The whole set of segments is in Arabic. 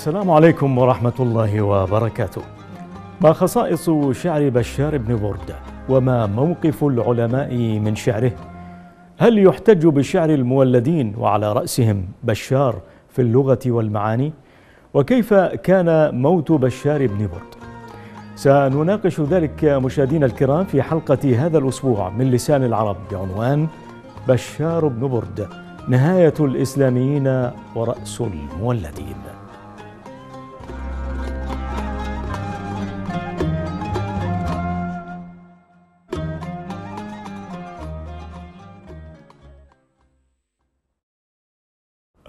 السلام عليكم ورحمة الله وبركاته. ما خصائص شعر بشار بن بردة؟ وما موقف العلماء من شعره؟ هل يحتج بشعر المولدين وعلى رأسهم بشار في اللغة والمعاني؟ وكيف كان موت بشار بن برد؟ سنناقش ذلك مشاهدينا الكرام في حلقة هذا الأسبوع من لسان العرب بعنوان بشار بن برد نهاية الإسلاميين ورأس المولدين.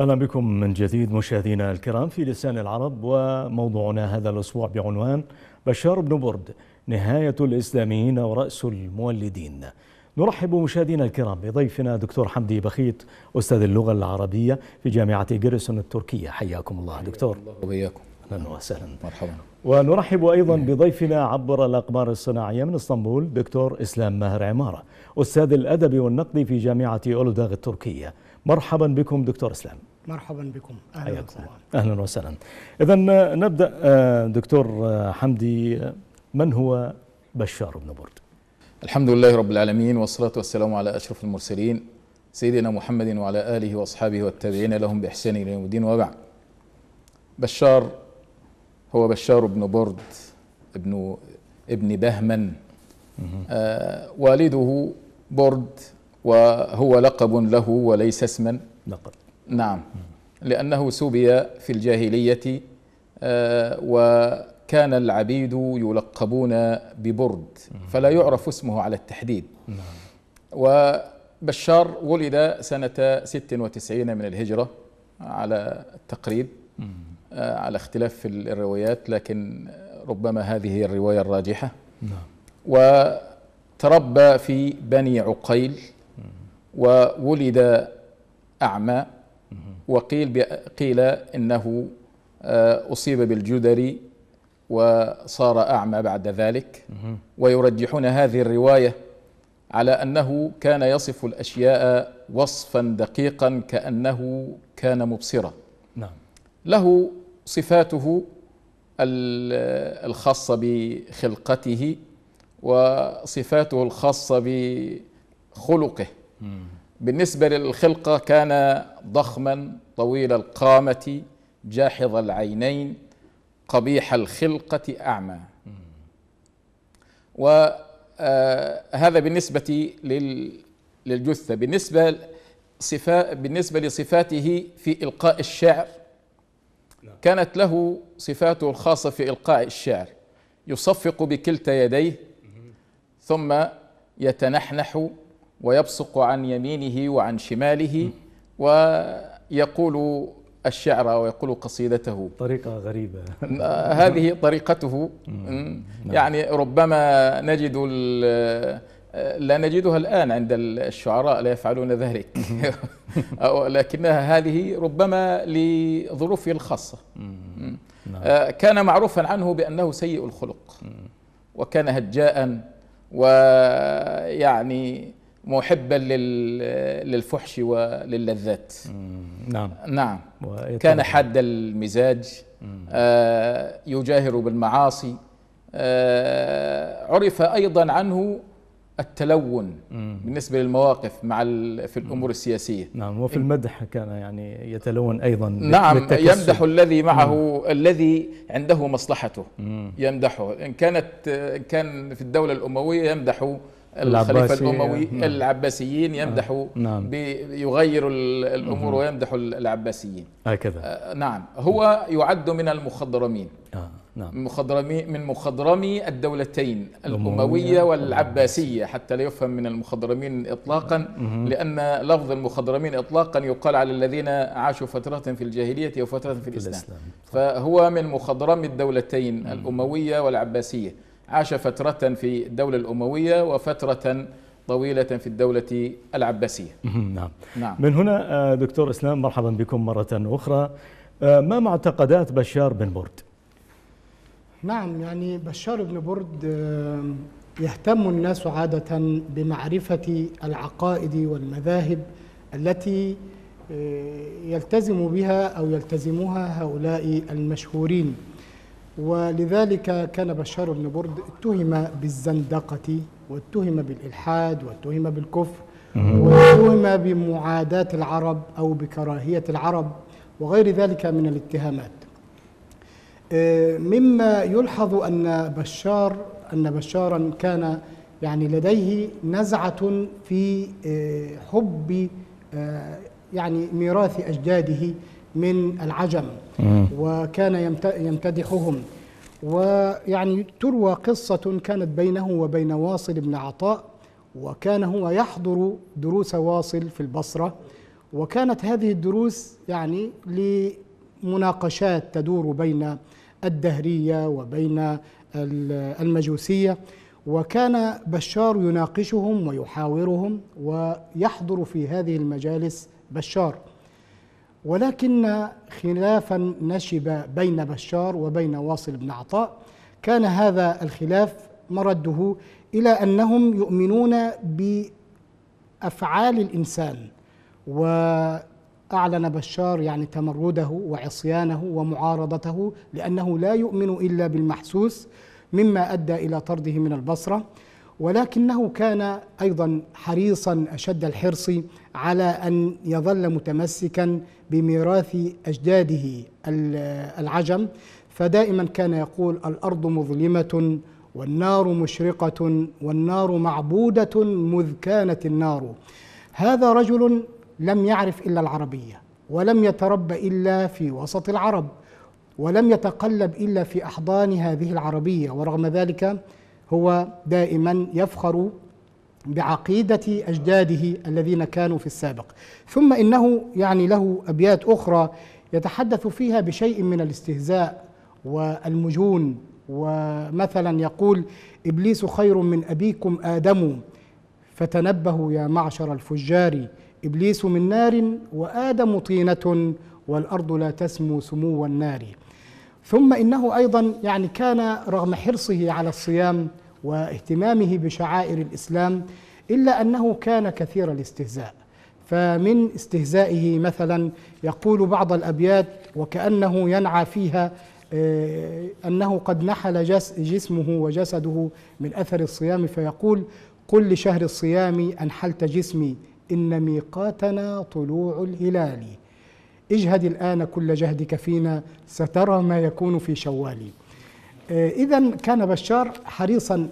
أهلا بكم من جديد مشاهدينا الكرام في لسان العرب وموضوعنا هذا الأسبوع بعنوان بشار بن برد نهاية الإسلاميين ورأس المولدين. نرحب مشاهدينا الكرام بضيفنا دكتور حمدي بخيت أستاذ اللغة العربية في جامعة جيرسون التركية حياكم الله دكتور. الله وبياكم أهلا وسهلا. مرحبا. ونرحب أيضا بضيفنا عبر الأقمار الصناعية من إسطنبول دكتور إسلام ماهر عمارة أستاذ الأدب والنقد في جامعة اولوداغ التركية. مرحبا بكم دكتور إسلام. مرحبا بكم. أهلا حياكم وسهلا. الله. أهلا وسهلا. اذا نبدأ آه، دكتور آه، حمدي من هو بشار بن برد؟ الحمد لله رب العالمين والصلاة والسلام على أشرف المرسلين سيدنا محمد وعلى آله وأصحابه والتابعين لهم بإحسان إلى يوم الدين. وبعد بشار هو بشار بن برد ابن ابن بهمن. آه والده برد وهو لقب له وليس اسما. لقب. نعم. لأنه سبي في الجاهلية آه، وكان العبيد يلقبون ببرد فلا يعرف اسمه على التحديد. وبشار ولد سنة 96 من الهجرة على التقريب آه، على اختلاف في الروايات لكن ربما هذه هي الرواية الراجحة. نعم. وتربى في بني عقيل وولد أعمى. وقيل قيل إنه آه، أصيب بالجدري وصار أعمى بعد ذلك. ويرجحون هذه الرواية على أنه كان يصف الأشياء وصفا دقيقا كأنه كان مبصرا. نعم. له صفاته ال- الخاصه بخلقته وصفاته الخاصه بخلقه. بالنسبة للخلقة كان ضخما طويل القامة جاحظ العينين قبيح الخلقة أعمى. وهذا بالنسبة لل- للجثة. بالنسبة صفا بالنسبة لصفاته في إلقاء الشعر كانت له صفاته الخاصة في إلقاء الشعر. يصفق بكلتا يديه ثم يتنحنح ويبصق عن يمينه وعن شماله ويقول الشعر ويقول قصيدته. طريقة غريبة. هذه طريقته. مم. يعني ربما نجد لا نجدها الآن عند الشعراء لا يفعلون ذلك. لكنها هذه ربما لظروفه الخاصة. مم. آه، كان معروفا عنه بأنه سيء الخلق. وكان هجاء ويعني محبا لل- للفحش وللذات. نعم. نعم. كان حاد المزاج آه يجاهر بالمعاصي آه عرف أيضا عنه التلون بالنسبة للمواقف مع في الأمور السياسية. نعم وفي المدح كان يعني يتلون أيضا بال- نعم. يمدح الذي معه الذي عنده مصلحته. يمدحه. إن كانت إن كان في الدولة الأموية يمدح الخليفة العباسي، الأموي نعم. العباسيين يمدح نعم. بي- يغير ال- الأمور ويمدح العباسيين. هكذا. آه، نعم. هو يعد من المخضرمين. آه نعم. مخضرمي من مخضرمي الدولتين الأموية والعباسية. حتى لا يفهم من المخضرمين إطلاقا لأن لفظ المخضرمين إطلاقا يقال على الذين عاشوا فترة في الجاهلية وفترة في الإسلام. فهو من مخضرمي الدولتين الأموية والعباسية. عاش فترة في الدولة الأموية وفترة طويلة في الدولة العباسية. نعم. نعم. من هنا آه، دكتور إسلام مرحبا بكم مرة أخرى. آه، ما معتقدات بشار بن برد؟ نعم يعني بشار بن برد يهتم الناس عادة بمعرفة العقائد والمذاهب التي يلتزم بها أو يلتزمها هؤلاء المشهورين. ولذلك كان بشار بن برد اتهم بالزندقة واتهم بالإلحاد واتهم بالكفر واتهم بمعاداة العرب أو بكراهية العرب وغير ذلك من الاتهامات. مما يلحظ أن بشار أن بشارا كان يعني لديه نزعة في حب يعني ميراث أجداده من العجم وكان يمتدحهم. ويعني تروى قصة كانت بينه وبين واصل بن عطاء وكان هو يحضر دروس واصل في البصرة. وكانت هذه الدروس يعني لمناقشات تدور بين الدهرية وبين المجوسية. وكان بشار يناقشهم ويحاورهم ويحضر في هذه المجالس بشار. ولكن خلافا نشب بين بشار وبين واصل بن عطاء. كان هذا الخلاف مرده إلى أنهم يؤمنون بأفعال الإنسان وأعلن بشار يعني تمرده وعصيانه ومعارضته لأنه لا يؤمن إلا بالمحسوس مما أدى إلى طرده من البصرة. ولكنه كان أيضا حريصا أشد الحرص على أن يظل متمسكا بميراث أجداده العجم. فدائما كان يقول الأرض مظلمة والنار مشرقة والنار معبودة مذ كانت النار. هذا رجل لم يعرف إلا العربية ولم يتربى إلا في وسط العرب ولم يتقلب إلا في أحضان هذه العربية. ورغم ذلك هو دائما يفخر بعقيدة أجداده الذين كانوا في السابق. ثم إنه يعني له أبيات أخرى يتحدث فيها بشيء من الاستهزاء والمجون. ومثلا يقول إبليس خير من أبيكم آدم فتنبهوا يا معشر الفجار إبليس من نار وآدم طينة والأرض لا تسمو سمو النار. ثم إنه أيضا يعني كان رغم حرصه على الصيام واهتمامه بشعائر الإسلام إلا أنه كان كثير الاستهزاء. فمن استهزائه مثلا يقول بعض الأبيات وكأنه ينعى فيها أنه قد نحل جسمه وجسده من أثر الصيام فيقول قل لشهر الصيام أنحلت جسمي إن ميقاتنا طلوع الهلال. اجهد الآن كل جهدك فينا سترى ما يكون في شوال إذا كان بشار حريصا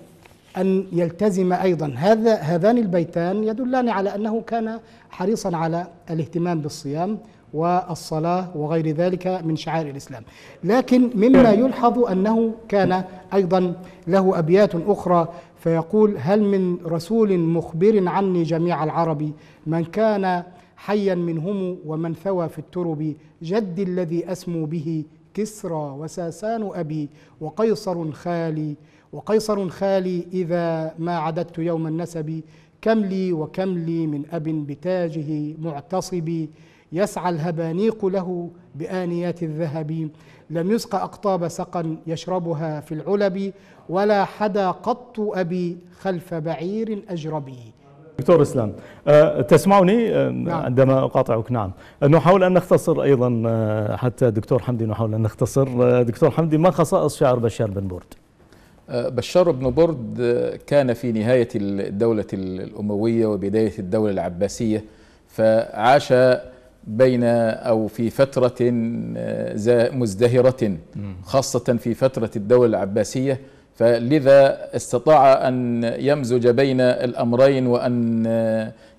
أن يلتزم أيضا. هذا هذان البيتان يدلان على أنه كان حريصا على الاهتمام بالصيام والصلاة وغير ذلك من شعائر الإسلام. لكن مما يلحظ أنه كان أيضا له أبيات أخرى فيقول هل من رسول مخبر عني جميع العرب من كان حيا منهم ومن ثوى في الترب جد الذي أسمو به كسرى وساسان أبي وقيصر خالي وقيصر خالي إذا ما عددت يوم النسب كم لي وكم لي من أب بتاجه معتصب يسعى الهبانيق له بآنيات الذهب لم يسق أقطاب سقا يشربها في العلب ولا حدا قط أبي خلف بعير أجربي. دكتور إسلام أه تسمعني؟ أه نعم. عندما أقاطعك نعم. نحاول أن نختصر أيضا حتى دكتور حمدي نحاول أن نختصر. دكتور حمدي ما خصائص شعر بشار بن برد بشار بن برد كان في نهاية الدولة الأموية وبداية الدولة العباسية فعاش بين أو في فترة مزدهرة خاصة في فترة الدولة العباسية. فلذا استطاع أن يمزج بين الأمرين وأن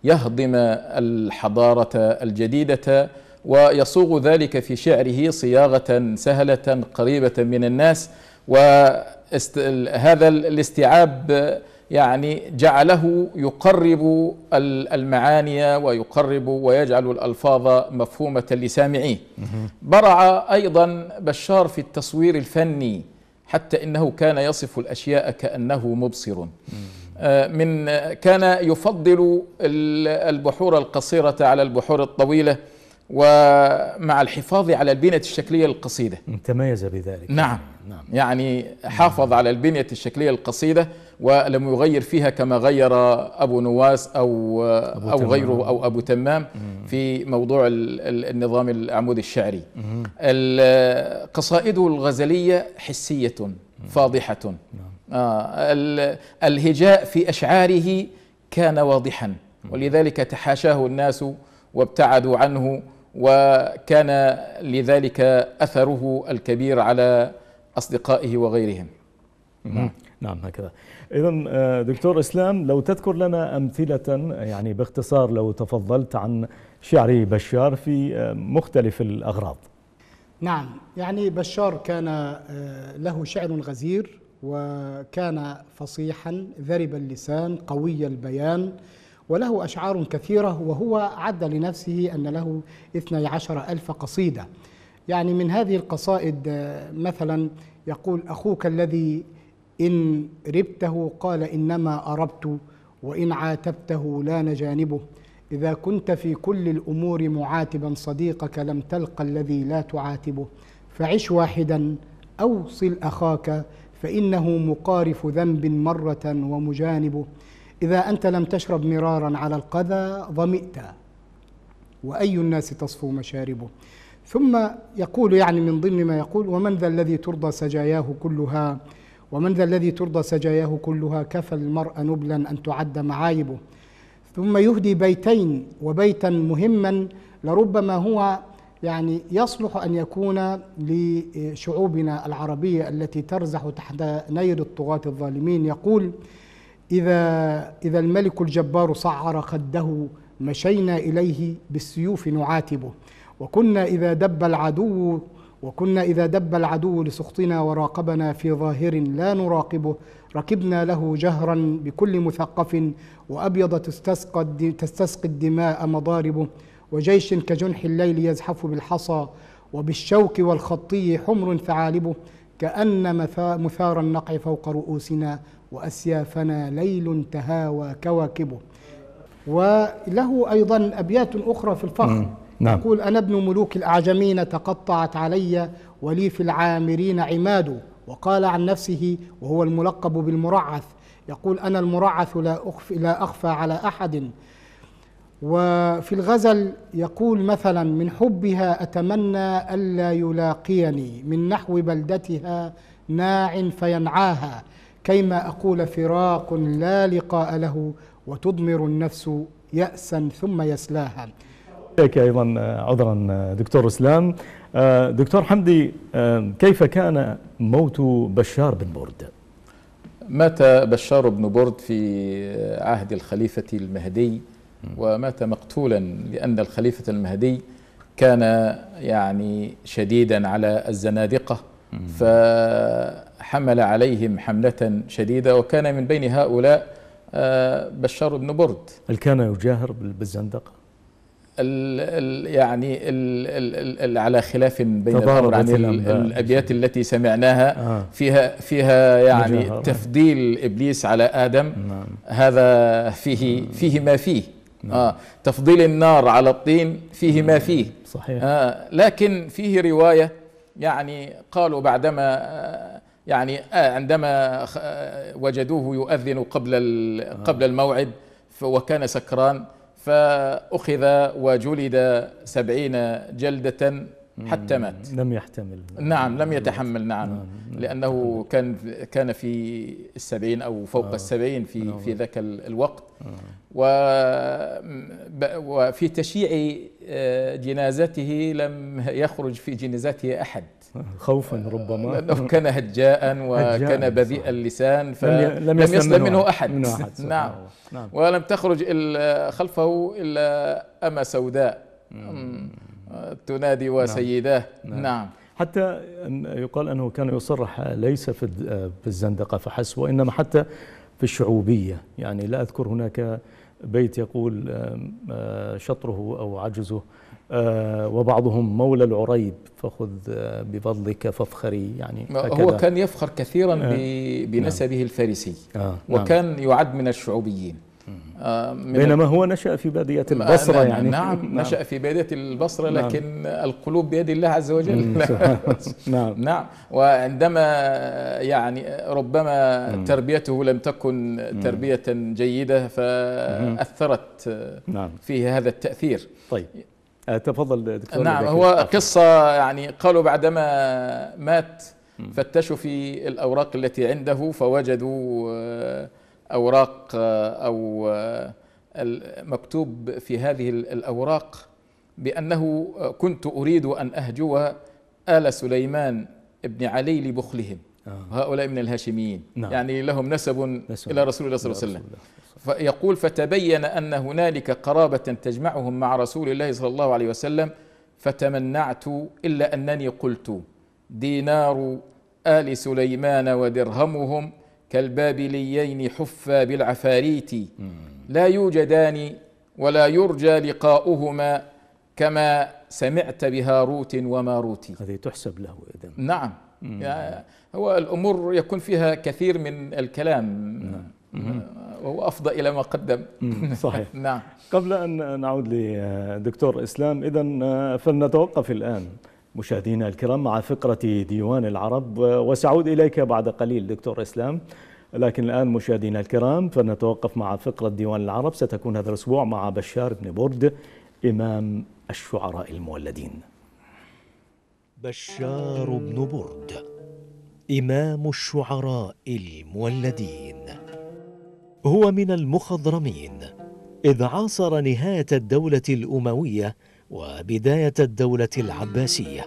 يهضم الحضارة الجديدة ويصوغ ذلك في شعره صياغة سهلة قريبة من الناس. وهذا الاستيعاب يعني جعله يقرب المعاني ويقرب ويجعل الألفاظ مفهومة لسامعيه. برع أيضا بشار في التصوير الفني حتى إنه كان يصف الأشياء كأنه مبصر. من كان يفضل البحور القصيرة على البحور الطويلة ومع الحفاظ على البنية الشكلية القصيدة. تميز بذلك. نعم. نعم. يعني حافظ على البنية الشكلية القصيدة ولم يغير فيها كما غير أبو نواس أو أبو أو غيره أو أبو تمام في موضوع النظام العمودي الشعري. قصائده الغزلية حسية فاضحة. نعم. آه الهجاء في أشعاره كان واضحا. ولذلك تحاشاه الناس وابتعدوا عنه وكان لذلك أثره الكبير على أصدقائه وغيرهم. نعم. نعم. هكذا. اذا آه، دكتور إسلام لو تذكر لنا أمثلة يعني باختصار لو تفضلت عن شعر بشار في آه، مختلف الأغراض. نعم. يعني بشار كان آه، له شعر غزير وكان فصيحا ذرب اللسان قوي البيان وله أشعار كثيرة وهو عد لنفسه أن له اثني عشر ألف قصيدة. يعني من هذه القصائد مثلا يقول أخوك الذي إن ربته قال إنما أربت وإن عاتبته لأن جانبه إذا كنت في كل الأمور معاتبا صديقك لم تلق الذي لا تعاتبه. فعش واحدا أوصل أخاك فإنه مقارف ذنب مرة ومجانبه. إذا أنت لم تشرب مرارا على القذى ظمئت وأي الناس تصفو مشاربه. ثم يقول يعني من ضمن ما يقول ومن ذا الذي ترضى سجاياه كلها ومن ذا الذي ترضى سجاياه كلها كفى المرء نبلا أن تعد معايبه. ثم يهدي بيتين وبيتا مهما لربما هو يعني يصلح أن يكون لشعوبنا العربية التي ترزح تحت نير الطغاة الظالمين. يقول إذا إذا الملك الجبار صعر خده مشينا إليه بالسيوف نعاتبه. وكنا إذا دب العدو وكنا إذا دب العدو لسخطنا وراقبنا في ظاهر لا نراقبه ركبنا له جهرا بكل مثقف وأبيض تستسقى تستسقي الدماء مضاربه وجيش كجنح الليل يزحف بالحصى وبالشوك والخطي حمر ثعالبه كأن مثار النقع فوق رؤوسنا وأسيافنا ليل تهاوى كواكبه. وله أيضا أبيات أخرى في الفخر نعم. يقول أنا ابن ملوك الأعجمين تقطعت علي ولي في العامرين عماد وقال عن نفسه وهو الملقب بالمرعث. يقول أنا المرعث لا أخفى, لا أخفى على أحد. وفي الغزل يقول مثلا من حبها أتمنى ألا يلاقيني من نحو بلدتها ناع فينعاها كيما أقول فراق لا لقاء له وتضمر النفس يأسا ثم يسلاها. لك أيضا عذرا دكتور إسلام. دكتور حمدي كيف كان موت بشار بن برد؟ مات بشار بن برد في عهد الخليفة المهدي. ومات مقتولا لأن الخليفة المهدي كان يعني شديدا على الزنادقة. فحمل عليهم حملة شديدة وكان من بين هؤلاء آه، بشار بن برد. هل كان يجاهر بالزندقة؟ ال ال يعني ال ال على خلاف بين الامر عن الأبيات التي سمعناها آه. فيها فيها يعني. تفضيل إبليس على آدم. نعم. هذا فيه فيه ما فيه. نعم. آه. تفضيل النار على الطين فيه ما فيه. صحيح. آه. لكن فيه رواية يعني قالوا بعدما يعني آه، عندما آه، وجدوه يؤذن قبل قبل الموعد وكان سكران. فأخذ وجلد سبعين جلدة حتى مات لم يحتمل نعم لم يتحمل نعم, نعم. لأنه كان كان في السبعين أو فوق آه. السبعين في نعم. في ذاك الوقت وفي تشييع جنازته لم يخرج في جنازته أحد. خوفا ربما. لأنه كان هجاء وكان بذيء اللسان فلم يسلم منه أحد, منه أحد نعم. نعم. ولم تخرج إلا خلفه إلا أما سوداء. تنادي نعم. وسيداه نعم, نعم. حتى يقال أنه كان يصرح ليس في الزندقة فحسب وإنما حتى في الشعوبية. يعني لا أذكر هناك بيت يقول آه، شطره أو عجزه آه، وبعضهم مولى العريب فخذ آه، بفضلك فافخري يعني هو كان يفخر كثيرا بنسبه نعم. الفارسي آه. وكان نعم. يعد من الشعوبيين آه، بينما هو نشأ في بادية البصرة نعم يعني. نعم نشأ في بادية البصرة نعم. لكن القلوب بيد الله عز وجل. نعم. نعم. وعندما يعني ربما تربيته لم تكن تربية جيدة فأثرت نعم. فيه هذا التأثير. طيب. آه، تفضل دكتور نعم هو قصة يعني قالوا بعدما مات فتشوا في الأوراق التي عنده فوجدوا أوراق آه، أو آه، مكتوب في هذه الأوراق بأنه آه، كنت أريد أن أهجو آل سليمان ابن علي لبخلهم آه. هؤلاء من الهاشميين نعم. يعني لهم نسب نسب إلى رسول الله صلى الله عليه وسلم. فيقول فتبين أن هنالك قرابة تجمعهم مع رسول الله صلى الله عليه وسلم فتمنعت إلا أنني قلت دينار آل سليمان ودرهمهم كالبابليين حفا بالعفاريت. لا يوجدان ولا يرجى لقاؤهما كما سمعت بهاروت وماروت. هذه تحسب له إذن. نعم. يعني هو الأمور يكون فيها كثير من الكلام. وهو افضى إلى ما قدم. مم، صحيح. نعم. قبل أن نعود لدكتور إسلام إذا فلنتوقف الآن. مشاهدينا الكرام مع فقرة ديوان العرب وسأعود إليك بعد قليل دكتور إسلام. لكن الآن مشاهدينا الكرام فلنتوقف مع فقرة ديوان العرب. ستكون هذا الأسبوع مع بشار بن برد إمام الشعراء المولدين. بشار بن برد إمام الشعراء المولدين. هو من المخضرمين إذ عاصر نهاية الدولة الأموية وبداية الدولة العباسية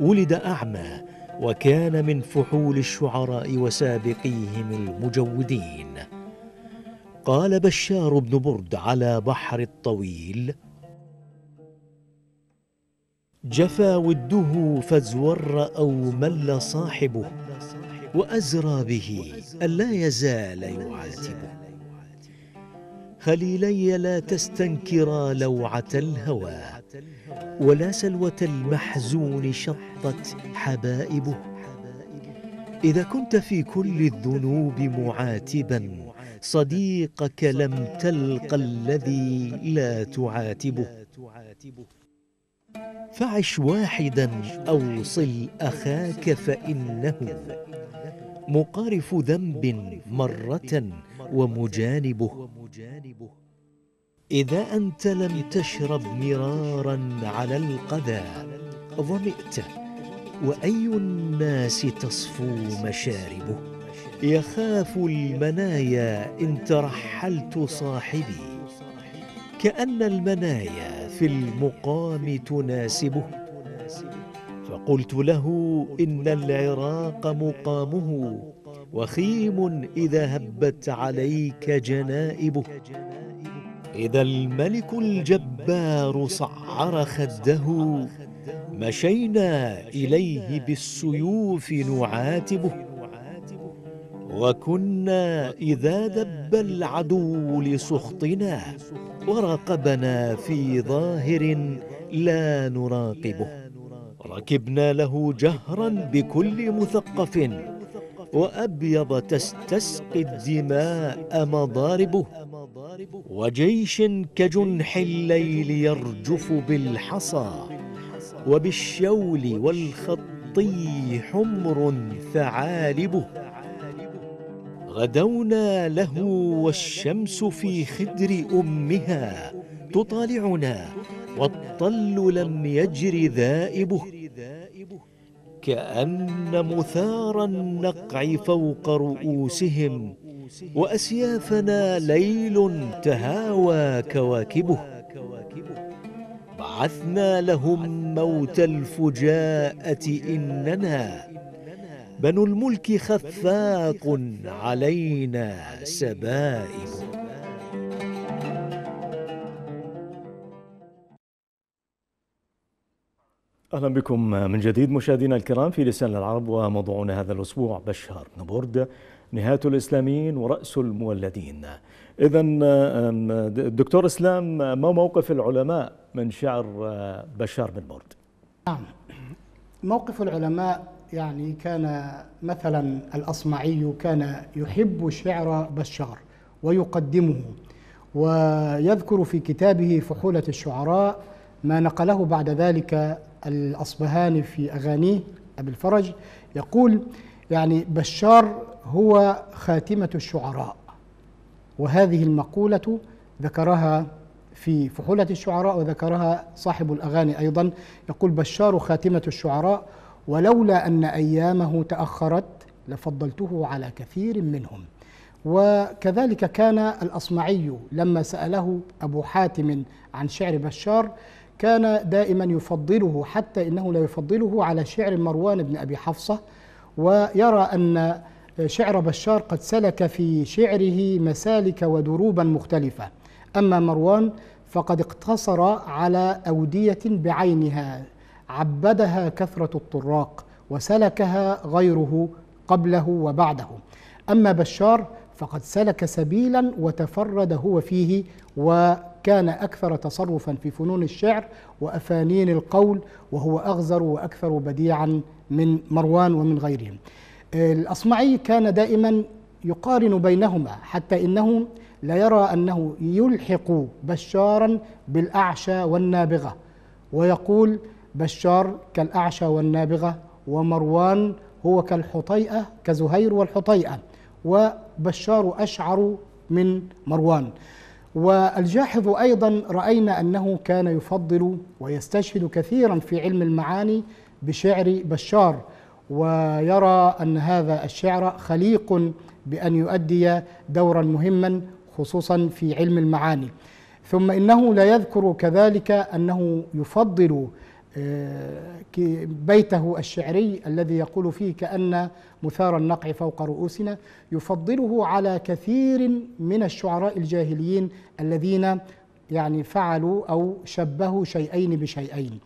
ولد أعمى وكان من فحول الشعراء وسابقيهم المجودين. قال بشار بن برد على بحر الطويل جفا وده فازور أو مل صاحبه وأزرى به ألا يزال يعاتبه. خليلي لا تستنكرا لوعة الهوى ولا سلوة المحزون شطت حبائبه. إذا كنت في كل الذنوب معاتبا صديقك لم تلق الذي لا تعاتبه. فعش واحدا أوصل أخاك فإنه مقارف ذنب مرة ومجانبه. إذا أنت لم تشرب مرارا على القذى ظمئت. وأي الناس تصفو مشاربه؟ يخاف المنايا إن ترحلت صاحبي. كأن المنايا في المقام تناسبه. فقلت له إن العراق مقامه وخيم إذا هبت عليك جنائبه. إذا الملك الجبار صعر خده مشينا إليه بالسيوف نعاتبه. وكنا إذا دب العدو لسخطنا وراقبنا في ظاهر لا نراقبه. ركبنا له جهرا بكل مثقف وأبيض تستسقي الدماء مضاربه. وجيش كجنح الليل يرجف بالحصى وبالشول والخطي حمر ثعالبه. غدونا له والشمس في خدر أمها تطالعنا والطل لم يجر ذائبه. كأن مثار النقع فوق رؤوسهم وأسيافنا ليل تهاوى كواكبه. بعثنا لهم موت الفجاءة إننا بنو الملك خفاق علينا سبائب أهلا بكم من جديد مشاهدينا الكرام في لسان العرب وموضوعنا هذا الأسبوع بشار بن برد نهاية الإسلاميين ورأس المولدين. إذا دكتور إسلام ما موقف العلماء من شعر بشار بن برد نعم. موقف العلماء يعني كان مثلا الأصمعي كان يحب شعر بشار ويقدمه ويذكر في كتابه فحولة الشعراء ما نقله بعد ذلك الأصبهاني في أغانيه أبي الفرج يقول يعني بشار هو خاتمة الشعراء وهذه المقولة ذكرها في فحولة الشعراء وذكرها صاحب الأغاني أيضا يقول بشار خاتمة الشعراء ولولا أن أيامه تأخرت لفضلته على كثير منهم وكذلك كان الأصمعي لما سأله أبو حاتم عن شعر بشار كان دائما يفضله حتى إنه لا يفضله على شعر مروان بن أبي حفصة ويرى أن شعر بشار قد سلك في شعره مسالك ودروبا مختلفة. أما مروان فقد اقتصر على أودية بعينها عبدها كثرة الطراق وسلكها غيره قبله وبعده. أما بشار فقد سلك سبيلا وتفرد هو فيه وكان أكثر تصرفا في فنون الشعر وأفانين القول وهو أغزر وأكثر بديعا من مروان ومن غيرهم. الأصمعي كان دائما يقارن بينهما حتى إنه لا يرى أنه يلحق بشارا بالأعشى والنابغة ويقول بشار كالأعشى والنابغة ومروان هو كالحطيئة كزهير والحطيئة وبشار أشعر من مروان. والجاحظ أيضا رأينا أنه كان يفضل ويستشهد كثيرا في علم المعاني بشعر بشار ويرى أن هذا الشعر خليق بأن يؤدي دورا مهما خصوصا في علم المعاني. ثم إنه لا يذكر كذلك أنه يفضل بيته الشعري الذي يقول فيه كأن مثار النقع فوق رؤوسنا يفضله على كثير من الشعراء الجاهليين الذين يعني فعلوا أو شبهوا شيئين بشيئين.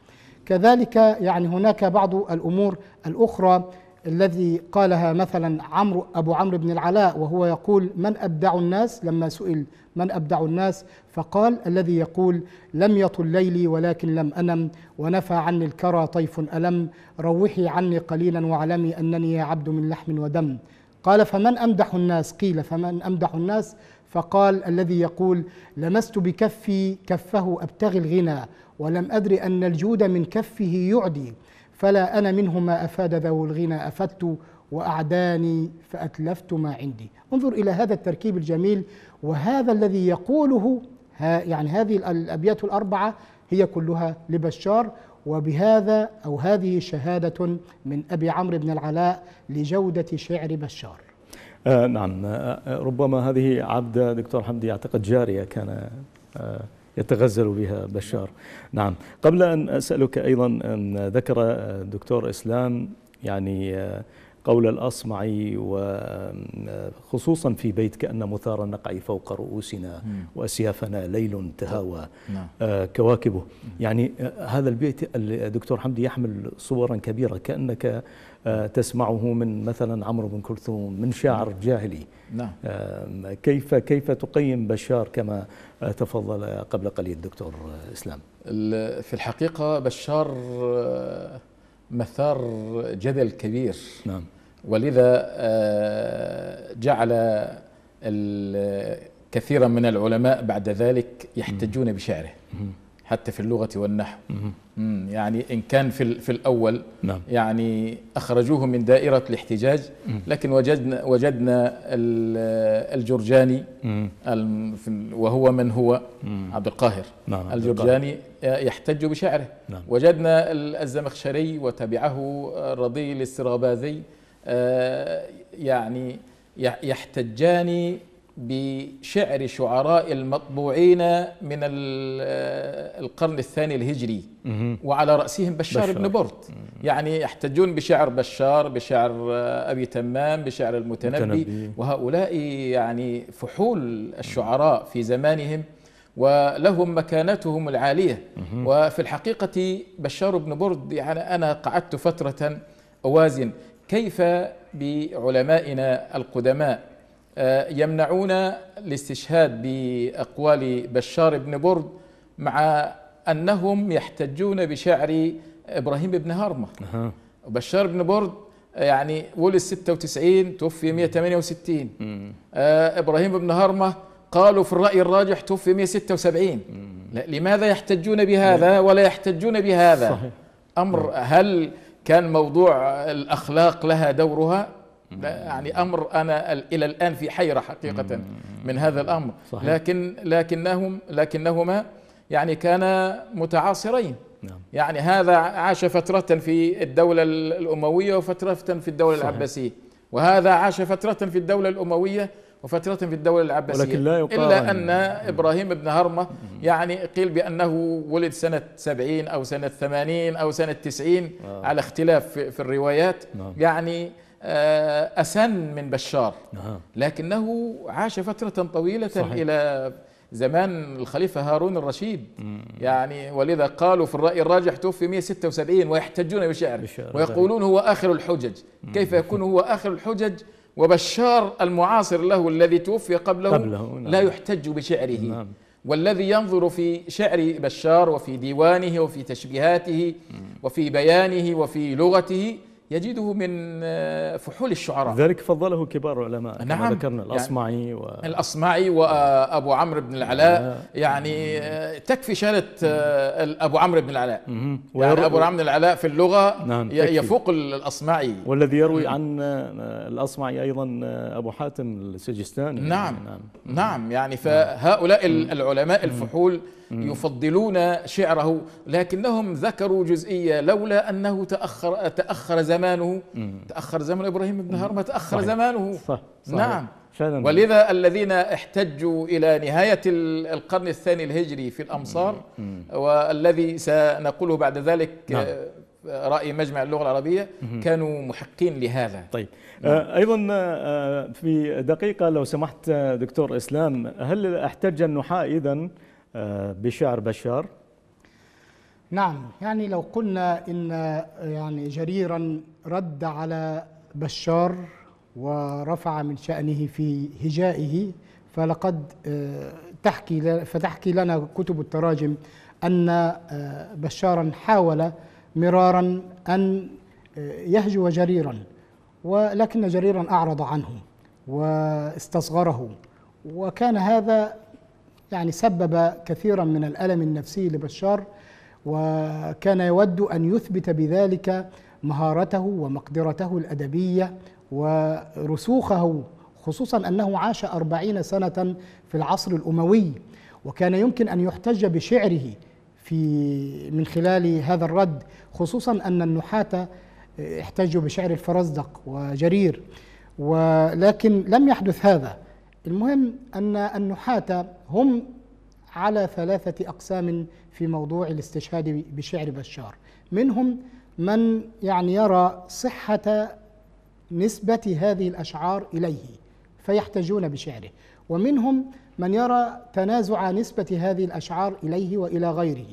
كذلك يعني هناك بعض الأمور الأخرى الذي قالها مثلا عمرو أبو عمرو بن العلاء وهو يقول من أبدع الناس؟ لما سئل من أبدع الناس؟ فقال الذي يقول لم يطل ليلي ولكن لم أنم ونفى عني الكرى طيف ألم روحي عني قليلا واعلمي أنني عبد من لحم ودم. قال فمن أمدح الناس؟ قيل فمن أمدح الناس؟ فقال الذي يقول لمست بكفي كفه أبتغي الغنى ولم أدر أن الجود من كفه يعدي. فلا أنا منه ما أفاد ذو الغنى أفدت وأعداني فأتلفت ما عندي. انظر إلى هذا التركيب الجميل وهذا الذي يقوله يعني هذه الأبيات الأربعة هي كلها لبشار وبهذا أو هذه شهادة من أبي عمرو بن العلاء لجودة شعر بشار. آه نعم. آه ربما هذه عبدة دكتور حمدي أعتقد جارية كان آه يتغزل بها بشار. نعم. قبل أن أسألك أيضا أن ذكر الدكتور إسلام يعني قول الأصمعي وخصوصا في بيت كأن مثار النقع فوق رؤوسنا وأسيافنا ليل تهاوى. نعم. كواكبه. يعني هذا البيت الدكتور حمدي يحمل صورا كبيرة كأنك تسمعه من مثلا عمرو بن كلثوم من شاعر جاهلي. نعم. كيف كيف تقيم بشار كما تفضل قبل قليل الدكتور إسلام؟ في الحقيقة بشار مثار جدل كبير. نعم. ولذا جعل كثيرا من العلماء بعد ذلك يحتجون بشعره حتى في اللغة والنحو. يعني إن كان في, في الأول نعم. يعني أخرجوه من دائرة الاحتجاج لكن وجدنا, وجدنا الجرجاني وهو من هو؟ عبد القاهر. نعم. الجرجاني يحتج بشعره. نعم. وجدنا الزمخشري وتبعه الرضي الاسترغباذي يعني يحتجان بشعر شعراء المطبوعين من القرن الثاني الهجري. وعلى رأسهم بشار, بشار. بن برد. يعني يحتجون بشعر بشار بشعر أبي تمام بشعر المتنبي. متنبي. وهؤلاء يعني فحول الشعراء في زمانهم ولهم مكانتهم العالية. وفي الحقيقة بشار بن برد يعني أنا قعدت فترة أوازن. كيف بعلمائنا القدماء يمنعون الاستشهاد بأقوال بشار بن برد مع أنهم يحتجون بشعر إبراهيم بن هرمة بشار بن برد يعني ولد 96 توفي 168 آه إبراهيم بن هرمة قالوا في الرأي الراجح توفي 176 لا لماذا يحتجون بهذا ولا يحتجون بهذا؟ صحيح. أمر هل كان موضوع الأخلاق لها دورها يعني أمر أنا إلى الآن في حيرة حقيقة من هذا الأمر. صحيح. لكن لكنهم لكنهما يعني كانا متعاصرين. نعم. يعني هذا عاش فترة في الدولة الأموية وفترة في الدولة صحيح. العباسية. وهذا عاش فترة في الدولة الأموية وفترة في الدولة العباسية. ولكن لا يقارن. إلا أن إبراهيم بن هرمة يعني قيل بأنه ولد سنة سبعين أو سنة ثمانين أو سنة تسعين آه. على اختلاف في, الروايات. نعم. يعني آه، أسن من بشار. نعم. لكنه عاش فترة طويلة صحيح. إلى زمان الخليفة هارون الرشيد. يعني ولذا قالوا في الرأي الراجح توفي 176 ويحتجون بشعر. بشعر، ويقولون هو آخر الحجج. كيف يكون هو آخر الحجج؟ وبشار المعاصر له الذي توفي قبله, قبله، نعم. لا يحتج بشعره نعم. والذي ينظر في شعر بشار وفي ديوانه وفي تشبيهاته وفي بيانه وفي لغته يجده من آه، فحول الشعراء. ذلك فضله كبار العلماء كما نعم. ذكرنا الأصمعي و... الأصمعي وأبو عمرو بن العلاء. يعني آه، تكفي شهادة آه، أبو عمرو بن العلاء. يعني ويرو- أبو عمرو بن العلاء في اللغة نعم،. يفوق الأصمعي. والذي يروي عن آه، الأصمعي أيضا آه، أبو حاتم السجستاني. نعم. نعم. نعم. يعني فهؤلاء ال- العلماء الفحول يفضلون شعره لكنهم ذكروا جزئية لولا أنه تأخر تأخر زمانه. تأخر زمن إبراهيم بن هرمة تأخر صحيح. زمانه. صح. صحيح. نعم. فعلا. ولذا الذين احتجوا إلى نهاية ال- القرن الثاني الهجري في الأمصار والذي سنقوله بعد ذلك نعم. آه، رأي مجمع اللغة العربية كانوا محقين لهذا. طيب. آه، أيضا آه، في دقيقة لو سمحت دكتور إسلام هل أحتج النحاة آه، بشعر بشار؟ نعم يعني لو قلنا إن يعني جريرا رد على بشار ورفع من شأنه في هجائه فلقد آه، تحكي فتحكي لنا كتب التراجم أن آه، بشارا حاول مرارا أن آه، يهجو جريرا ولكن جريرا أعرض عنه واستصغره وكان هذا يعني سبب كثيرا من الألم النفسي لبشار وكان يود أن يثبت بذلك مهارته ومقدرته الأدبية ورسوخه خصوصا أنه عاش أربعين سنة في العصر الأموي وكان يمكن أن يحتج بشعره في من خلال هذا الرد خصوصا أن النحاة احتجوا بشعر الفرزدق وجرير. ولكن لم يحدث هذا. المهم أن النحاة هم على ثلاثة أقسام في موضوع الاستشهاد بشعر بشار. منهم من يعني يرى صحة نسبة هذه الأشعار إليه فيحتجون بشعره. ومنهم من يرى تنازع نسبة هذه الأشعار إليه وإلى غيره.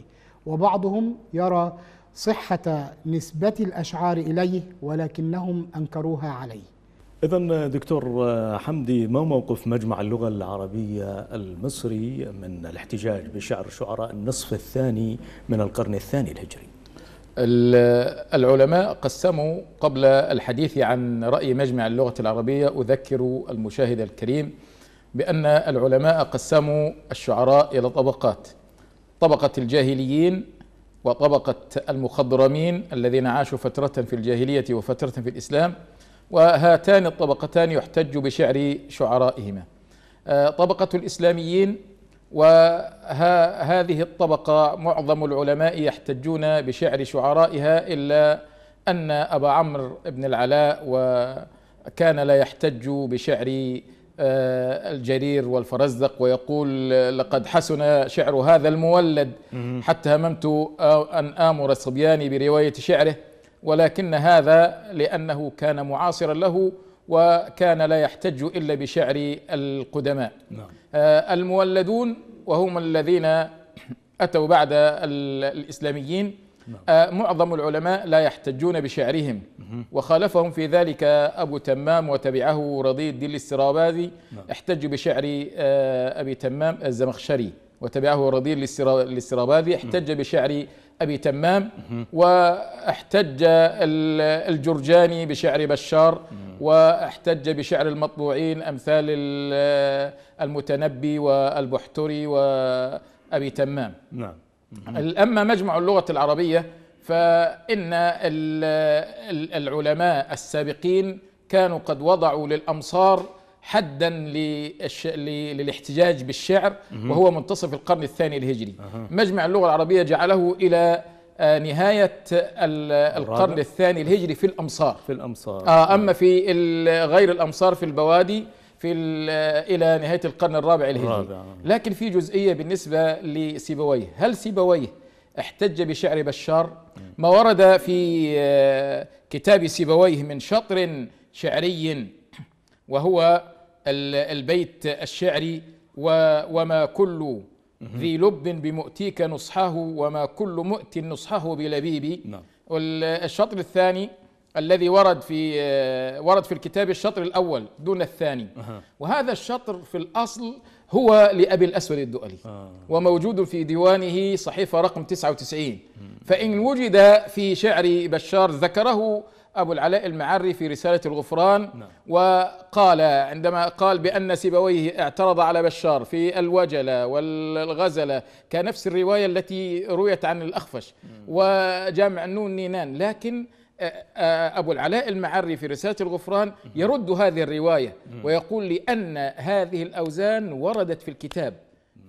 وبعضهم يرى صحة نسبة الأشعار إليه ولكنهم أنكروها عليه. اذا دكتور حمدي ما موقف مجمع اللغة العربية المصري من الاحتجاج بشعر شعراء النصف الثاني من القرن الثاني الهجري؟ ال- العلماء قسموا قبل الحديث عن رأي مجمع اللغة العربية. أذكر المشاهد الكريم بأن العلماء قسموا الشعراء إلى طبقات طبقة الجاهليين وطبقة المخضرمين الذين عاشوا فترة في الجاهلية وفترة في الإسلام وهاتان الطبقتان يحتج بشعر شعرائهما. آه، طبقة الإسلاميين وهذه الطبقة معظم العلماء يحتجون بشعر شعرائها إلا أن أبا عمرو بن العلاء وكان لا يحتج بشعر آه، الجرير والفرزدق ويقول لقد حسن شعر هذا المولد حتى هممت أن آمر صبياني برواية شعره. ولكن هذا لأنه كان معاصرا له وكان لا يحتج إلا بشعر القدماء. نعم. آه، المولدون وهم الذين أتوا بعد ال- الإسلاميين. آه، معظم العلماء لا يحتجون بشعرهم. وخالفهم في ذلك أبو تمام وتبعه رضي الدين الاسترابادي. احتج بشعر آه، أبي تمام الزمخشري. وتبعه رضي الاسترا- الاسترابادي. احتج بشعر أبي تمام وأحتج ال- الجرجاني بشعر بشار وأحتج بشعر المطبوعين أمثال ال- المتنبي والبحتري وأبي تمام. نعم. أما مجمع اللغة العربية فإن ال- ال- العلماء السابقين كانوا قد وضعوا للأمصار حدا للش... للاحتجاج بالشعر وهو منتصف القرن الثاني الهجري مجمع اللغة العربية جعله إلى آه، نهاية ال- القرن. الثاني الهجري في الأمصار. في الأمصار. آه أما في غير الأمصار في البوادي في ال- إلى نهاية القرن الرابع الهجري. لكن في جزئية بالنسبة لسيبويه. هل سيبويه احتج بشعر بشار؟ ما ورد في آه، كتاب سيبويه من شطر شعري وهو البيت الشعري وما كل ذي لب بمؤتيك نصحه وما كل مؤت نصحه بلبيب. نعم. والشطر الثاني الذي ورد في آه، ورد في الكتاب الشطر الأول دون الثاني. وهذا الشطر في الأصل هو لأبي الأسود الدؤلي. وموجود في ديوانه صحيفه رقم 99 فإن وجد في شعر بشار ذكره أبو العلاء المعري في رسالة الغفران وقال عندما قال بأن سيبويه اعترض على بشار في الوجله والغزله كنفس الرواية التي رويت عن الأخفش وجامع النون نينان. لكن أبو العلاء المعري في رسالة الغفران يرد هذه الرواية ويقول لأن هذه الأوزان وردت في الكتاب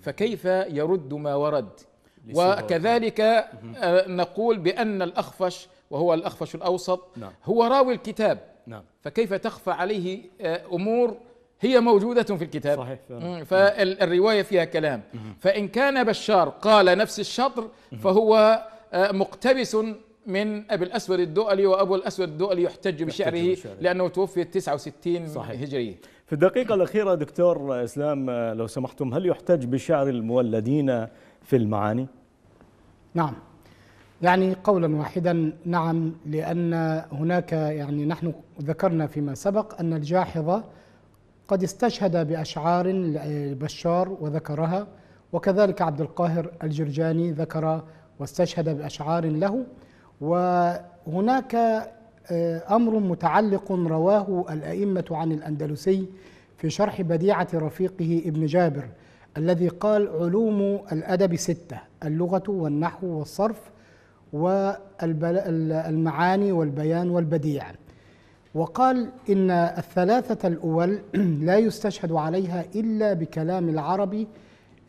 فكيف يرد ما ورد؟ وكذلك نقول بأن الأخفش وهو الأخفش الأوسط نعم. هو راوي الكتاب. نعم. فكيف تخفى عليه آه، أمور هي موجودة في الكتاب. صحيح فالرواية فيها كلام. فإن كان بشار قال نفس الشطر فهو آه، مقتبس من أبي الأسود الدؤلي وأبو الأسود الدؤلي يحتج بشعره بشعره. لأنه توفي 69 صحيح. هجرية في الدقيقة الأخيرة دكتور إسلام آه، لو سمحتم هل يحتج بشعر المولدين في المعاني؟ نعم. يعني قولا واحدا نعم لأن هناك يعني نحن ذكرنا فيما سبق أن الجاحظة قد استشهد بأشعار لبشار وذكرها وكذلك عبد القاهر الجرجاني ذكر واستشهد بأشعار له وهناك آه، أمر متعلق رواه الأئمة عن الأندلسي في شرح بديعة رفيقه ابن جابر الذي قال علوم الأدب ستة اللغة والنحو والصرف والمعاني والبيان والبديع. وقال إن الثلاثة الأول لا يستشهد عليها إلا بكلام العرب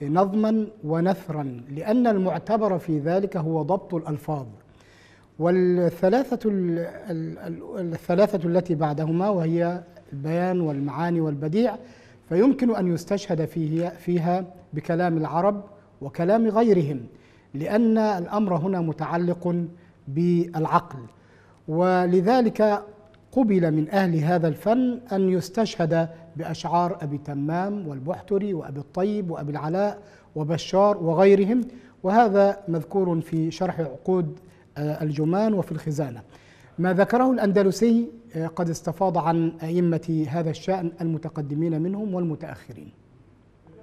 نظما ونثرا لأن المعتبر في ذلك هو ضبط الألفاظ. والثلاثة ال- ال- ال- الثلاثة التي بعدهما وهي البيان والمعاني والبديع فيمكن أن يستشهد فيه فيها بكلام العرب وكلام غيرهم. لأن الأمر هنا متعلق بالعقل. ولذلك قبل من أهل هذا الفن أن يستشهد بأشعار أبي تمام والبحتري وأبي الطيب وأبي العلاء وبشار وغيرهم. وهذا مذكور في شرح عقود آه، الجمان وفي الخزانة. ما ذكره الأندلسي آه، قد استفاض عن أئمة هذا الشأن المتقدمين منهم والمتأخرين.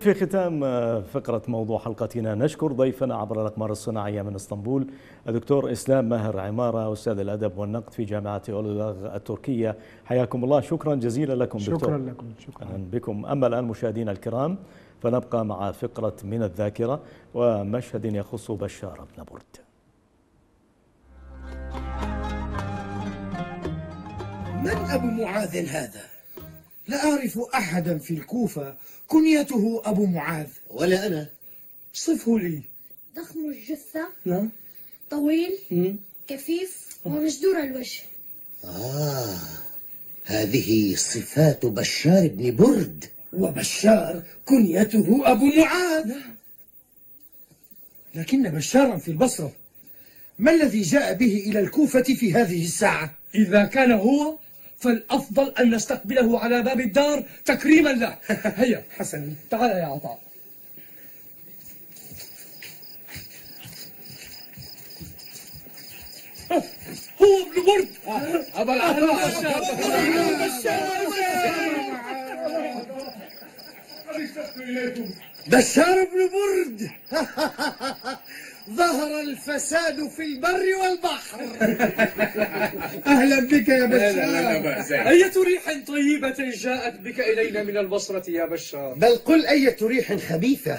في ختام آه، فقرة موضوع حلقتنا. نشكر ضيفنا عبر الأقمار الصناعية من إسطنبول الدكتور إسلام ماهر عمارة أستاذ الأدب والنقد في جامعة أولوغ التركية. حياكم الله. شكرا جزيلا لكم دكتور. شكرا لكم. شكرا. أهلا بكم. أما الآن مشاهدينا الكرام فنبقى مع فقرة من الذاكرة ومشهد يخص بشار بن برد. من أبو معاذ هذا؟ لا أعرف أحدا في الكوفة كنيته أبو معاذ. ولا أنا. صفه لي. ضخم الجثة. نعم. طويل. مم. كثيف ومشدور الوجه. آه. هذه صفات بشار بن برد. وبشار كنيته أبو معاذ. لكن بشارا في البصرة. ما الذي جاء به إلى الكوفة في هذه الساعة؟ إذا كان هو فالأفضل أن نستقبله على باب الدار تكريما له. هيا. حسنا تعال يا عطاء. هو ابن برد أبا بشار بن برد ظهر الفساد في البر والبحر. أهلا بك يا بشار. أية ريح طيبة جاءت بك إلينا من البصرة يا بشار؟ بل قل أية ريح خبيثة.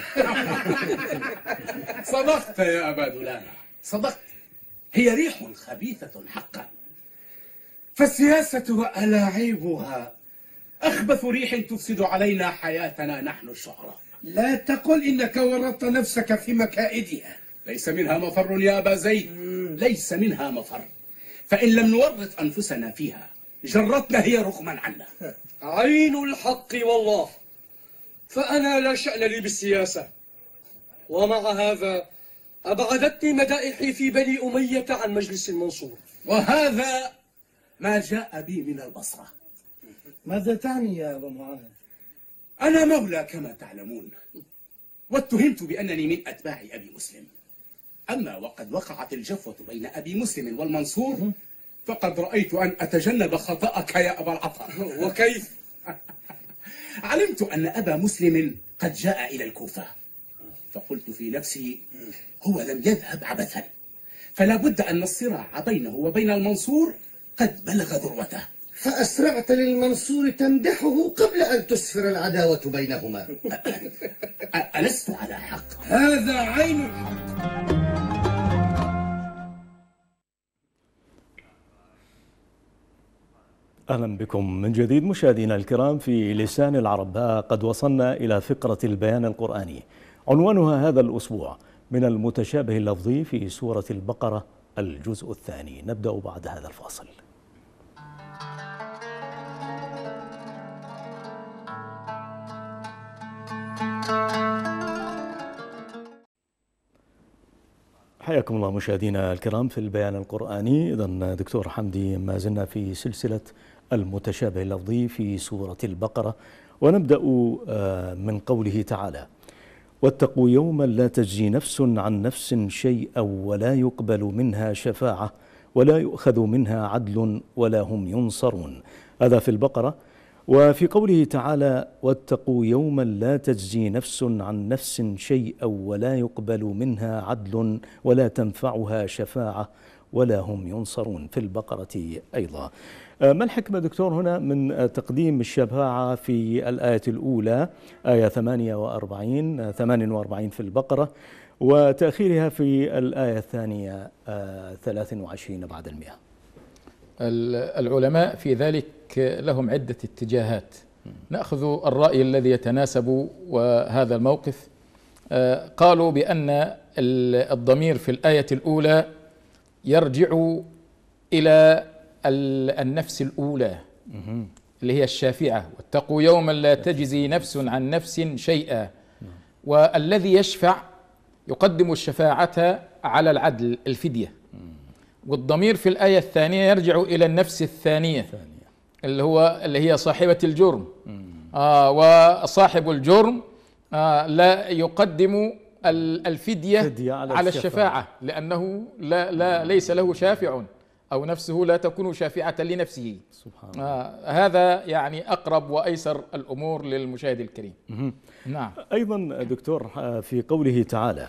صدقت يا أبا دلالة صدقت. هي ريح خبيثة حقا. فالسياسة وألاعيبها أخبث ريح تفسد علينا حياتنا نحن الشعراء. لا تقل إنك ورطت نفسك في مكائدها. ليس منها مفر يا أبا زيد. ليس منها مفر. فإن لم نورط أنفسنا فيها جرتنا هي رغما عنا. عين الحق والله. فأنا لا شأن لي بالسياسة. ومع هذا أبعدتني مدائحي في بني أمية عن مجلس المنصور. وهذا ما جاء بي من البصرة. ماذا تعني يا أبا معاذ؟ أنا مولى كما تعلمون. واتهمت بأنني من أتباع أبي مسلم. أما وقد وقعت الجفوة بين أبي مسلم والمنصور فقد رأيت أن أتجنب خطأك يا أبا العطاء. وكيف؟ علمت أن أبا مسلم قد جاء إلى الكوفة. فقلت في نفسي هو لم يذهب عبثا. فلا بد أن الصراع بينه وبين المنصور قد بلغ ذروته. فأسرعت للمنصور تمدحه قبل أن تسفر العداوة بينهما. ألست على حق. هذا عين الحق. أهلا بكم. من جديد مشاهدينا الكرام في لسان العرب قد وصلنا إلى فقرة البيان القرآني. عنوانها هذا الأسبوع من المتشابه اللفظي في سورة البقرة الجزء الثاني. نبدأ بعد هذا الفاصل. حياكم الله مشاهدينا الكرام في البيان القرآني. إذا دكتور حمدي ما زلنا في سلسلة المتشابه اللفظي في سورة البقرة ونبدأ آه، من قوله تعالى واتقوا يوما لا تجزي نفس عن نفس شيئا ولا يقبل منها شفاعة ولا يؤخذ منها عدل ولا هم ينصرون. هذا في البقرة. وفي قوله تعالى واتقوا يوما لا تجزي نفس عن نفس شيئا ولا يقبل منها عدل ولا تنفعها شفاعة ولا هم ينصرون. في البقرة أيضا. آه، ما الحكمة دكتور هنا من آه، تقديم الشفاعة في الآية الأولى آية 48 آه، 48 في البقرة وتأخيرها في الآية الثانية آه، 23 بعد المئة. ال- العلماء في ذلك لهم عدة اتجاهات. نأخذ الرأي الذي يتناسب وهذا الموقف. آه، قالوا بأن ال- الضمير في الآية الأولى يرجع إلى النفس الأولى. اللي هي الشافعة. واتقوا يوما لا تجزي نفس عن نفس شيئا. والذي يشفع يقدم الشفاعة على العدل الفدية. والضمير في الآية الثانية يرجع إلى النفس الثانية. اللي هو اللي هي صاحبة الجرم. آه وصاحب الجرم آه لا يقدم ال- الفدية فدية على على. الشفاعة. لأنه لا لا ليس له شافع. أو نفسه لا تكون شافعة لنفسه. سبحان آه هذا يعني أقرب وأيسر الأمور للمشاهد الكريم. نعم. أيضا دكتور آه، في قوله تعالى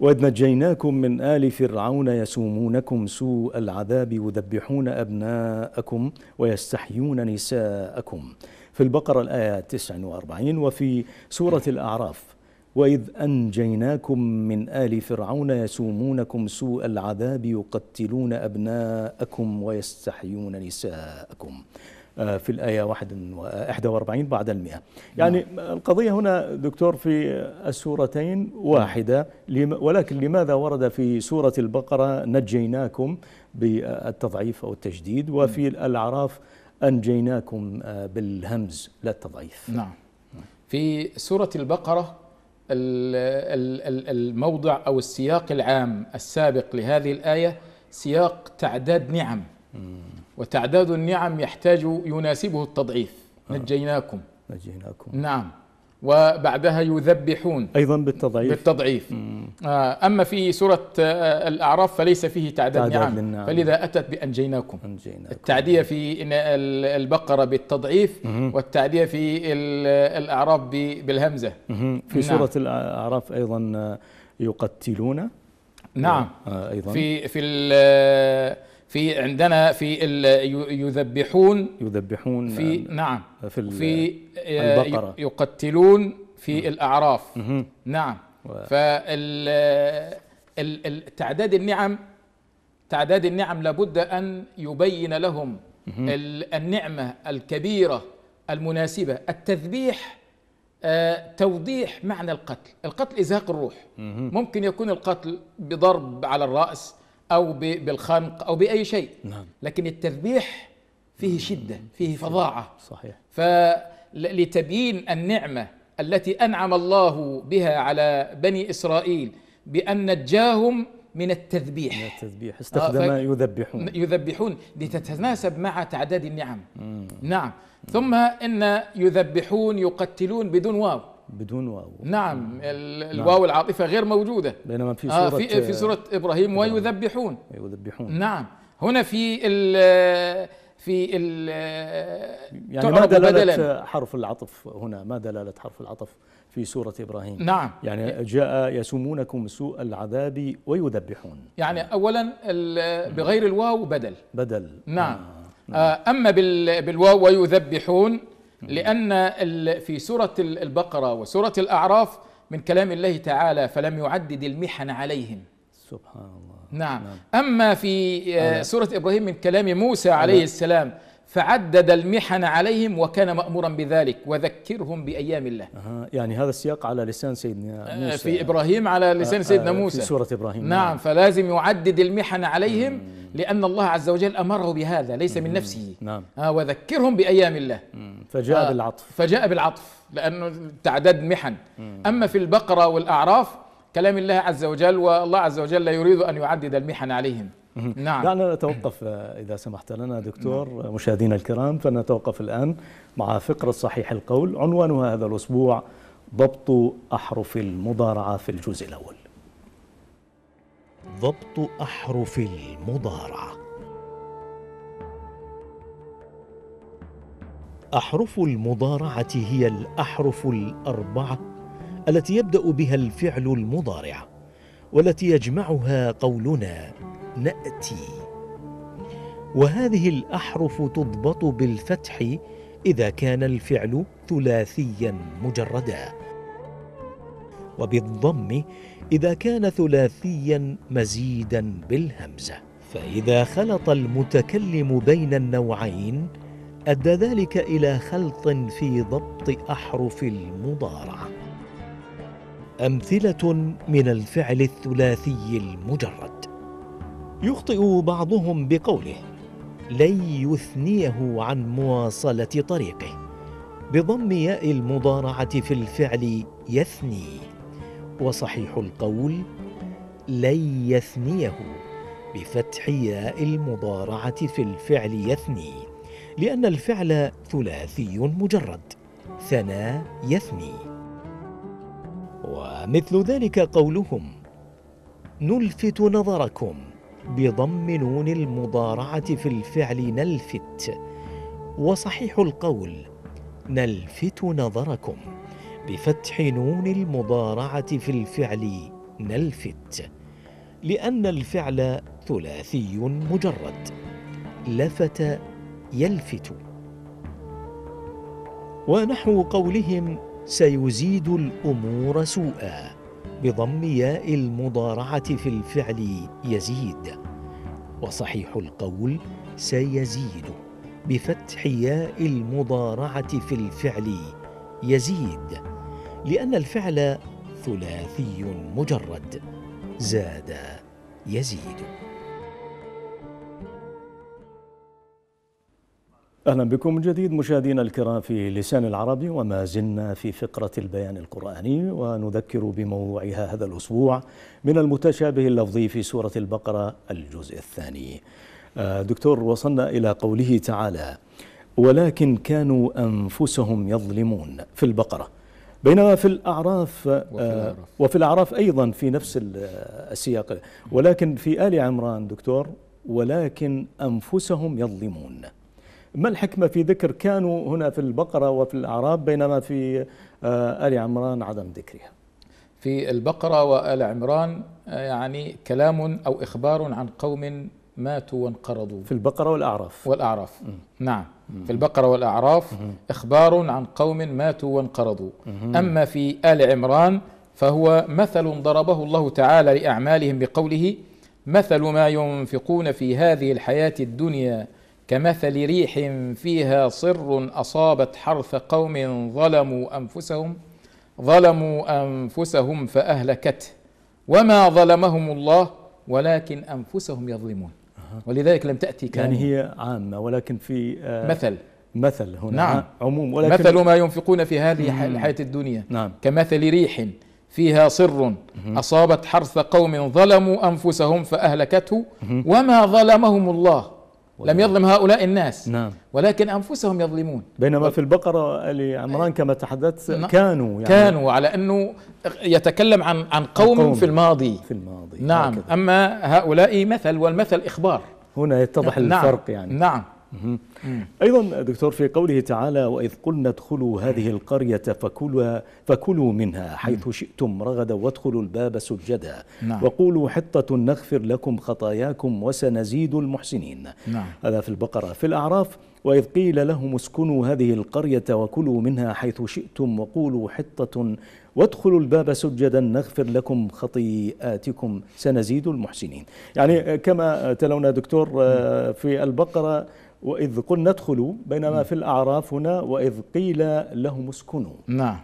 وإذ نجيناكم من آل فرعون يسومونكم سوء العذاب يذبحون أبناءكم ويستحيون نساءكم. في البقرة الآية 49 وفي سورة الأعراف وإذ أنجيناكم من آل فرعون يسومونكم سوء العذاب يقتلون أبناءكم ويستحيون نساءكم. آه، في الآية 41 بعد المئة. يعني القضية هنا دكتور في السورتين واحدة. ولكن لماذا ورد في سورة البقرة نجيناكم بالتضعيف أو التجديد وفي الأعراف أنجيناكم آه، بالهمز لا التضعيف؟ نعم. في سورة البقرة ال- ال- ال- الموضع أو السياق العام السابق لهذه الآية سياق تعداد نعم. وتعداد النعم يحتاج يناسبه التضعيف. نجيناكم. نجيناكم. نعم. وبعدها يذبحون أيضا بالتضعيف. بالتضعيف. آه، أما في سورة آه، الأعراف فليس فيه تعداد نعم. للنعم. فلذا أتت بأنجيناكم. أنجيناكم. التعدية في البقرة بالتضعيف والتعدية في ال- الأعراف بالهمزة. مهم. في نعم. سورة الأعراف أيضا آه، يقتلون. نعم. أيضا. في في في عندنا في يذبحون يذبحون في نعم. في ال- في البقرة. ي- يقتلون في الأعراف. مهم. نعم. ال- تعداد النعم تعداد النعم لابد أن يبين لهم ال- النعمة الكبيرة المناسبة. التذبيح آه، توضيح معنى القتل. القتل إزهاق الروح. ممكن يكون القتل بضرب على الرأس أو ب- بالخنق أو بأي شيء. نعم. لكن التذبيح فيه شدة فيه فظاعة. صحيح. فلتبيين النعمة التي أنعم الله بها على بني إسرائيل بأن نجاهم من التذبيح. من التذبيح. استخدم آه، يذبحون. يذبحون لتتناسب مع تعداد النعم. نعم. ثم إن يذبحون يقتلون بدون واو. بدون واو. نعم ال- الواو العاطفة غير موجودة. بينما في آه، سورة في في سورة إبراهيم ويذبحون. يذبحون نعم. هنا في ال في ال يعني ما. دلالة حرف العطف هنا؟ ما دلالة حرف العطف في سورة إبراهيم؟ نعم. يعني جاء يسومونكم سوء العذاب ويذبحون. يعني اولا ال- بغير الواو بدل. بدل. نعم. آه، أما بال- بالواو ويذبحون ال- في سورة ال- البقرة وسورة الأعراف من كلام الله تعالى فلم يعدد المحن عليهم. سبحان الله. نعم. أما في آه، سورة إبراهيم من كلام موسى عليه السلام فعدد المحن عليهم وكان مأمورا بذلك. وذكرهم بأيام الله. أها. يعني هذا السياق على لسان سيدنا آه، موسى. في إبراهيم على لسان آه، سيدنا آه، موسى. في سورة إبراهيم. نعم. فلازم يعدد المحن عليهم لأن الله عز وجل أمره بهذا ليس من نفسه. نعم. آه وذكرهم بأيام الله. مم. فجاء آه، بالعطف. فجاء بالعطف لأنه تعداد محن. أما في البقرة والأعراف كلام الله عز وجل والله عز وجل لا يريد أن يعدد المحن عليهم. نعم. دعنا نتوقف آه، إذا سمحت لنا دكتور آه، مشاهدينا الكرام فنتوقف الآن مع فقرة صحيح القول. عنوانها هذا الأسبوع ضبط أحرف المضارعة في الجزء الأول. ضبط أحرف المضارعة. أحرف المضارعة هي الأحرف الأربعة التي يبدأ بها الفعل المضارع والتي يجمعها قولنا نأتي. وهذه الأحرف تضبط بالفتح إذا كان الفعل ثلاثيا مجردا. وبالضم إذا كان ثلاثيا مزيدا بالهمزة. فإذا خلط المتكلم بين النوعين أدى ذلك إلى خلط في ضبط أحرف المضارعة. أمثلة من الفعل الثلاثي المجرد. يخطئ بعضهم بقوله لن يثنيه عن مواصلة طريقه بضم ياء المضارعة في الفعل يثني وصحيح القول لن يثنيه بفتح ياء المضارعة في الفعل يثني لأن الفعل ثلاثي مجرد. ثنى يثني. ومثل ذلك قولهم نلفت نظركم بضم نون المضارعة في الفعل نلفت. وصحيح القول نلفت نظركم بفتح نون المضارعة في الفعل نلفت. لأن الفعل ثلاثي مجرد. لفت يلفت. ونحو قولهم سيزيد الأمور سوءا بضم ياء المضارعة في الفعل يزيد. وصحيح القول سيزيد بفتح ياء المضارعة في الفعل يزيد لأن الفعل ثلاثي مجرد زاد يزيد. أهلا بكم من جديد مشاهدينا الكرام في لسان العربي وما زلنا في فقرة البيان القرآني ونذكر بموضوعها هذا الأسبوع من المتشابه اللفظي في سورة البقرة الجزء الثاني. آه، دكتور وصلنا إلى قوله تعالى ولكن كانوا أنفسهم يظلمون في البقرة. بينما في الأعراف آه، الأعراف. وفي الأعراف أيضا في نفس ال- السياق. ولكن في آل عمران دكتور ولكن أنفسهم يظلمون ما الحكمة في ذكر كانوا هنا في البقرة وفي الأعراف بينما في آه، آل عمران عدم ذكرها؟ في البقرة وآل عمران آه، يعني كلام أو إخبار عن قوم ماتوا وانقرضوا. في البقرة والأعراف. والأعراف. نعم. في البقرة والأعراف إخبار عن قوم ماتوا وانقرضوا. أما في آل عمران فهو مثل ضربه الله تعالى لأعمالهم بقوله مثل ما ينفقون في هذه الحياة الدنيا كمثل ريح فيها صر أصابت حرث قوم ظلموا أنفسهم ظلموا أنفسهم فأهلكته وما ظلمهم الله ولكن أنفسهم يظلمون. ولذلك لم تأتي كان يعني هي عامة ولكن في آه، مثل. مثل هنا نعم. عموم. ولكن مثل ما ينفقون في هذه الح- الحياة الدنيا. نعم. كمثل ريح فيها صر أصابت حرث قوم ظلموا أنفسهم فأهلكته. وما ظلمهم الله لم يظلم هؤلاء الناس. نعم. ولكن أنفسهم يظلمون. بينما في البقرة آل عمران كما تحدثت نعم. كانوا يعني كانوا على أنه يتكلم عن عن قوم, قوم. في الماضي. في الماضي. نعم. هكذا. أما هؤلاء مثل والمثل إخبار. هنا يتضح نعم. الفرق يعني. نعم. أيضا دكتور في قوله تعالى وإذ قلنا ادخلوا هذه القرية فكلوا, فكلوا منها حيث شئتم رغدا وادخلوا الباب سجدا نعم. وقولوا حطة نغفر لكم خطاياكم وسنزيد المحسنين. نعم. هذا في البقرة. في الأعراف وإذ قيل لهم اسكنوا هذه القرية وكلوا منها حيث شئتم وقولوا حطة وادخلوا الباب سجدا نغفر لكم خطيئاتكم سنزيد المحسنين. يعني كما تلونا دكتور آه، في البقرة وإذ قلنا ادخلوا بينما في الأعراف هنا وإذ قيل لهم اسكنوا. نعم.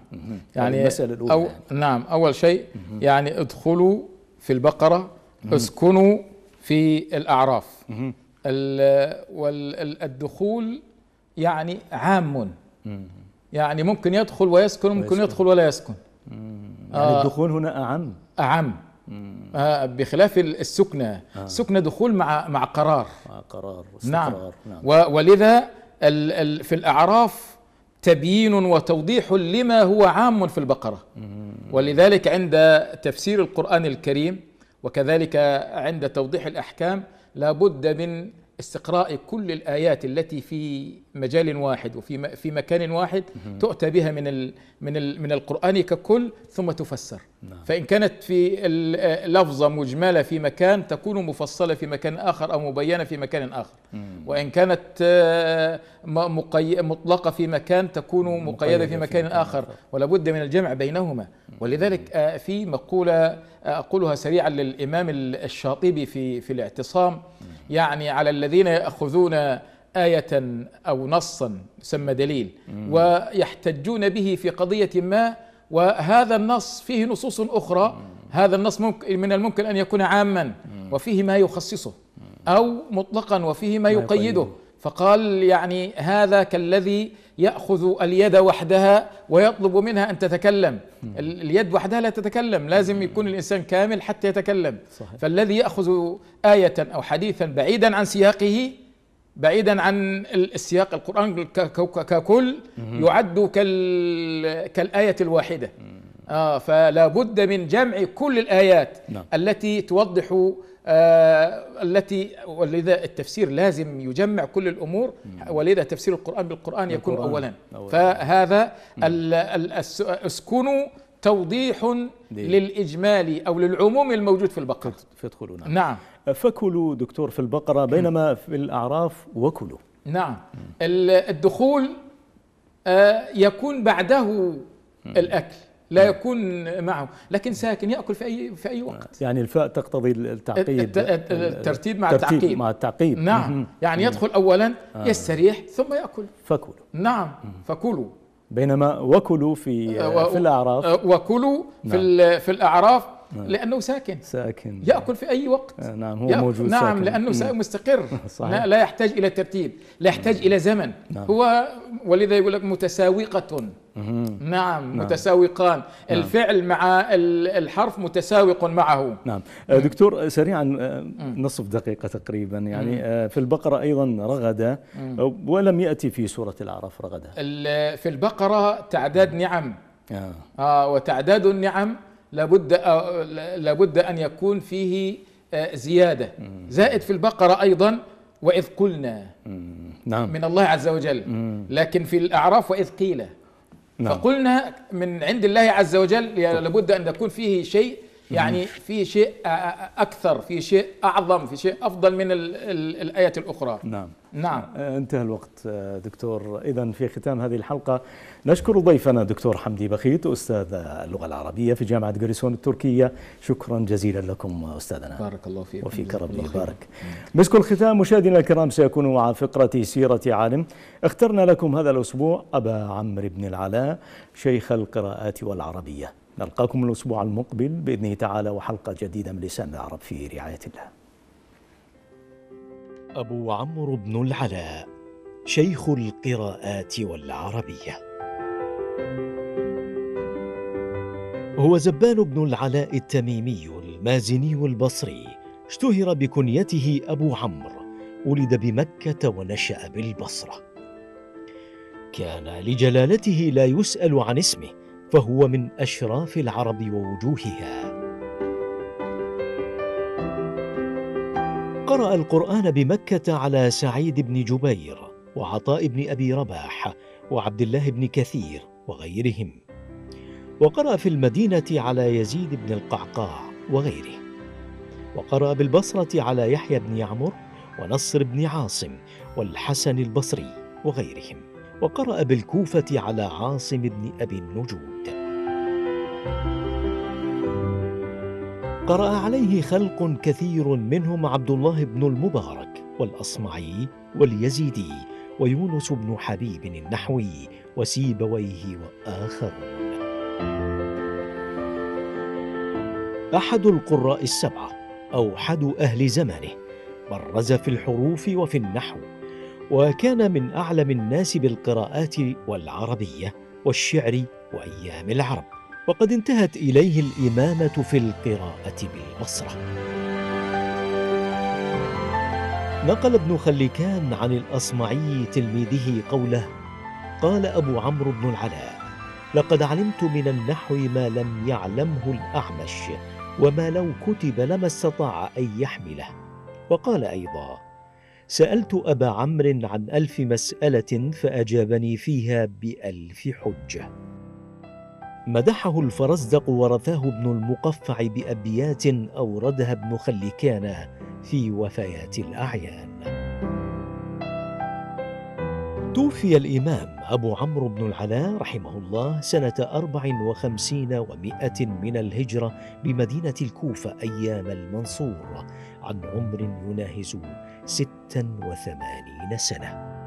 يعني المسألة الأولى أو يعني. نعم. أول شيء يعني ادخلوا في البقرة اسكنوا في الأعراف. والدخول يعني عام. يعني ممكن يدخل ويسكن ممكن. يدخل ولا يسكن. يعني آه. الدخول هنا أعم. أعم. آه بخلاف السكنة. السكنة دخول مع مع قرار. مع قرار نعم, واستقرار نعم. ولذا ال ال في الأعراف تبيين وتوضيح لما هو عام في البقرة. ولذلك عند تفسير القرآن الكريم وكذلك عند توضيح الأحكام لابد من استقراء كل الآيات التي في مجال واحد وفي في مكان واحد تؤتى بها من ال من ال من القرآن ككل ثم تفسر. فإن كانت في لفظة مجملة في مكان تكون مفصلة في مكان آخر أو مبينة في مكان آخر. وإن كانت آه، مطلقة في مكان تكون مقيدة في مكان آخر. ولا بد من الجمع بينهما. ولذلك آه، في مقولة آه، أقولها سريعا للإمام الشاطبي في في الاعتصام. يعني على الذين يأخذون آية أو نصا يسمى دليل ويحتجون به في قضية ما وهذا النص فيه نصوص أخرى. هذا النص ممكن من الممكن أن يكون عاما وفيه ما يخصصه أو مطلقا وفيه ما يقيده. يقيده. فقال يعني هذا كالذي يأخذ اليد وحدها ويطلب منها أن تتكلم. ال- اليد وحدها لا تتكلم. لازم يكون الإنسان كامل حتى يتكلم. صحيح. فالذي يأخذ آية أو حديثا بعيدا عن سياقه بعيدا عن ال- السياق القرآن ككل يعد كال كالآية الواحدة. آه فلا بد من جمع كل الآيات نعم. التي توضح التي ولذا التفسير لازم يجمع كل الأمور ولذا تفسير القرآن بالقرآن يكون القرآن اولا. فهذا اسكنوا توضيح للإجمال أو للعموم الموجود في البقرة. فادخلوا نعم. نعم. فكلوا دكتور في البقرة بينما في الأعراف وكلوا. نعم. ال- الدخول آه، يكون بعده الأكل. لا يكون معه لكن ساكن يأكل في أي في أي وقت. يعني الفاء تقتضي التعقيد. الت- الت- الترتيب مع التعقيب. مع التعقيب نعم. يعني يدخل اولا يستريح ثم يأكل. فكلوا. نعم. فكلوا. بينما وكلوا في و- في الأعراف. آه، وكلوا في في الأعراف. لأنه ساكن. ساكن. يأكل في أي وقت. آه، نعم هو يأكل- موجود نعم ساكن. لأنه مم. سا- مستقر. صحيح. لا, لا يحتاج إلى ترتيب. لا يحتاج إلى زمن. نعم. هو ولذا يقول لك متساوقة. نعم, متساوقان. الفعل مع ال- الحرف متساوق معه. نعم. آه، دكتور آه، سريعا نصف دقيقة تقريبا. يعني في البقرة أيضا رغد آه، ولم يأتي في سورة الأعراف رغد ال- في البقرة تعداد نعم. آه. آه وتعداد النعم لابد لابد أن يكون فيه آه زيادة. زائد في البقرة أيضا وإذ قلنا. نعم. من الله عز وجل. لكن في الأعراف وإذ قيل. نعم. فقلنا من عند الله عز وجل يا- لابد أن يكون فيه شيء يعني فيه شيء أكثر فيه شيء أعظم في شيء أفضل من ال- ال- الايه الأخرى. نعم. نعم. انتهى الوقت دكتور. إذا في ختام هذه الحلقة نشكر ضيفنا دكتور حمدي بخيت أستاذ اللغة العربية في جامعة قريسون التركية. شكرا جزيلا لكم أستاذنا. بارك الله فيك. وفيك ربي. يبارك. مسك الختام. مشاهدينا الكرام سيكون مع فقرة سيرة عالم. اخترنا لكم هذا الأسبوع أبا عمرو بن العلاء شيخ القراءات والعربية. نلقاكم الأسبوع المقبل بإذنه تعالى وحلقة جديدة من لسان العرب في رعاية الله. أبو عمرو بن العلاء شيخ القراءات والعربية. هو زبان بن العلاء التميمي المازني البصري اشتهر بكنيته أبو عمرو ولد بمكة ونشأ بالبصرة. كان لجلالته لا يسأل عن اسمه فهو من أشراف العرب ووجوهها. قرأ القرآن بمكة على سعيد بن جبير وعطاء بن أبي رباح وعبد الله بن كثير وغيرهم. وقرأ في المدينة على يزيد بن القعقاع وغيره. وقرأ بالبصرة على يحيى بن يعمر ونصر بن عاصم والحسن البصري وغيرهم. وقرأ بالكوفة على عاصم بن أبي النجود. قرأ عليه خلق كثير منهم عبد الله بن المبارك والأصمعي واليزيدي ويونس بن حبيب النحوي وسيبويه وآخرون. أحد القراء السبعة أوحد أهل زمانه برز في الحروف وفي النحو. وكان من أعلم الناس بالقراءات والعربية والشعر وأيام العرب وقد انتهت إليه الإمامة في القراءة بالبصرة. نقل ابن خلكان عن الأصمعي تلميذه قوله قال أبو عمرو بن العلاء لقد علمت من النحو ما لم يعلمه الأعمش وما لو كتب لما استطاع أن يحمله وقال أيضا سألت أبا عمرو عن ألف مسألة فأجابني فيها بألف حجة. مدحه الفرزدق ورثاه ابن المقفع بأبيات أوردها ابن خلكان في وفيات الأعيان. توفي الإمام أبو عمرو بن العلاء رحمه الله سنة أربع وخمسين ومائة من الهجرة بمدينة الكوفة أيام المنصور. عن عمر يناهز ستا وثمانين سنة.